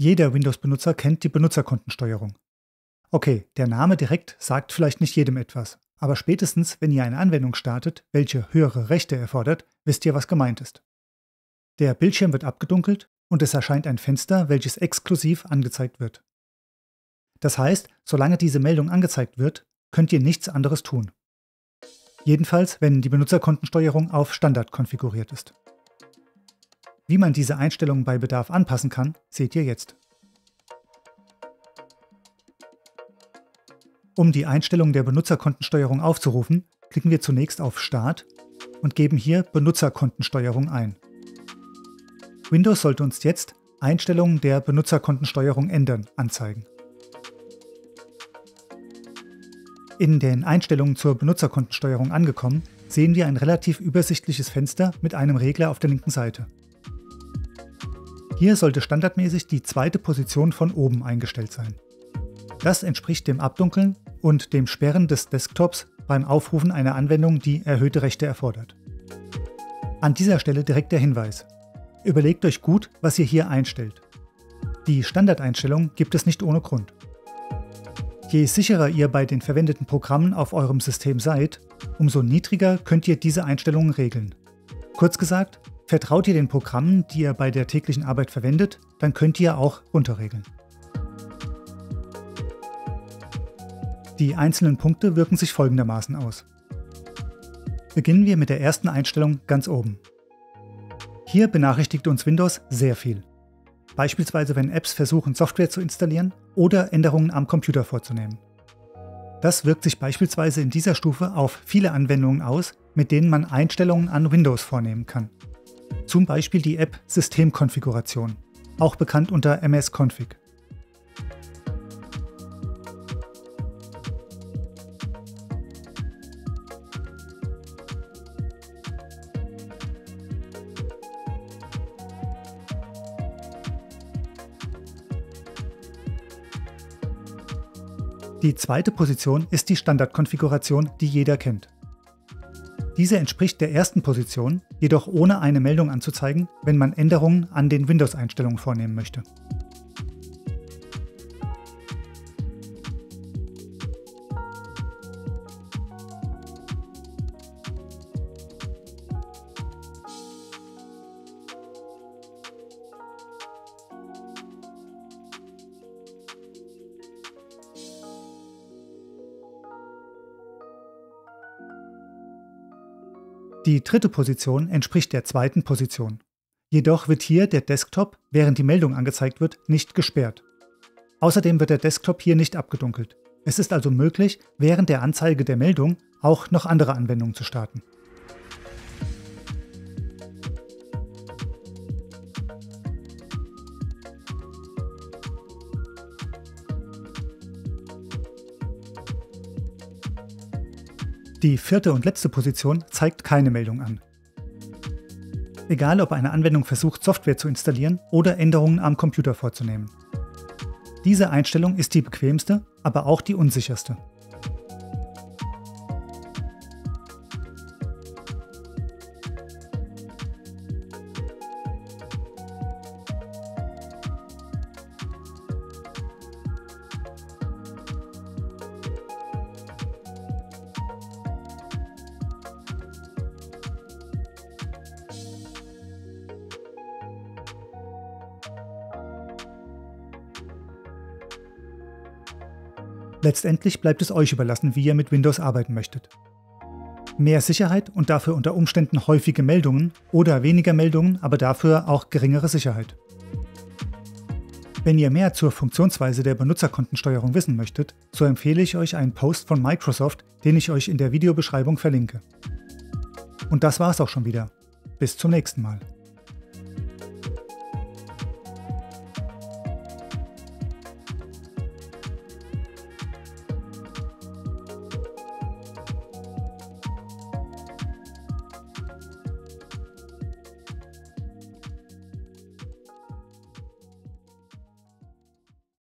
Jeder Windows-Benutzer kennt die Benutzerkontensteuerung. Okay, der Name direkt sagt vielleicht nicht jedem etwas, aber spätestens, wenn ihr eine Anwendung startet, welche höhere Rechte erfordert, wisst ihr, was gemeint ist. Der Bildschirm wird abgedunkelt und es erscheint ein Fenster, welches exklusiv angezeigt wird. Das heißt, solange diese Meldung angezeigt wird, könnt ihr nichts anderes tun. Jedenfalls, wenn die Benutzerkontensteuerung auf Standard konfiguriert ist. Wie man diese Einstellungen bei Bedarf anpassen kann, seht ihr jetzt. Um die Einstellungen der Benutzerkontensteuerung aufzurufen, klicken wir zunächst auf Start und geben hier Benutzerkontensteuerung ein. Windows sollte uns jetzt Einstellungen der Benutzerkontensteuerung ändern anzeigen. In den Einstellungen zur Benutzerkontensteuerung angekommen, sehen wir ein relativ übersichtliches Fenster mit einem Regler auf der linken Seite. Hier sollte standardmäßig die zweite Position von oben eingestellt sein. Das entspricht dem Abdunkeln und dem Sperren des Desktops beim Aufrufen einer Anwendung, die erhöhte Rechte erfordert. An dieser Stelle direkt der Hinweis. Überlegt euch gut, was ihr hier einstellt. Die Standardeinstellung gibt es nicht ohne Grund. Je sicherer ihr bei den verwendeten Programmen auf eurem System seid, umso niedriger könnt ihr diese Einstellungen regeln. Kurz gesagt, vertraut ihr den Programmen, die ihr bei der täglichen Arbeit verwendet, dann könnt ihr auch runterregeln. Die einzelnen Punkte wirken sich folgendermaßen aus. Beginnen wir mit der ersten Einstellung ganz oben. Hier benachrichtigt uns Windows sehr viel beispielsweise wenn Apps versuchen, Software zu installieren oder Änderungen am Computer vorzunehmen. Das wirkt sich beispielsweise in dieser Stufe auf viele Anwendungen aus, mit denen man Einstellungen an Windows vornehmen kann. Zum Beispiel die App Systemkonfiguration, auch bekannt unter MS-Config. Die zweite Position ist die Standardkonfiguration, die jeder kennt. Diese entspricht der ersten Position, jedoch ohne eine Meldung anzuzeigen, wenn man Änderungen an den Windows-Einstellungen vornehmen möchte. Die dritte Position entspricht der zweiten Position. Jedoch wird hier der Desktop, während die Meldung angezeigt wird, nicht gesperrt. Außerdem wird der Desktop hier nicht abgedunkelt. Es ist also möglich, während der Anzeige der Meldung auch noch andere Anwendungen zu starten. Die vierte und letzte Position zeigt keine Meldung an. Egal ob eine Anwendung versucht, Software zu installieren oder Änderungen am Computer vorzunehmen. Diese Einstellung ist die bequemste, aber auch die unsicherste. Letztendlich bleibt es euch überlassen, wie ihr mit Windows arbeiten möchtet. Mehr Sicherheit und dafür unter Umständen häufige Meldungen oder weniger Meldungen, aber dafür auch geringere Sicherheit. Wenn ihr mehr zur Funktionsweise der Benutzerkontensteuerung wissen möchtet, so empfehle ich euch einen Post von Microsoft, den ich euch in der Videobeschreibung verlinke. Und das war's auch schon wieder. Bis zum nächsten Mal.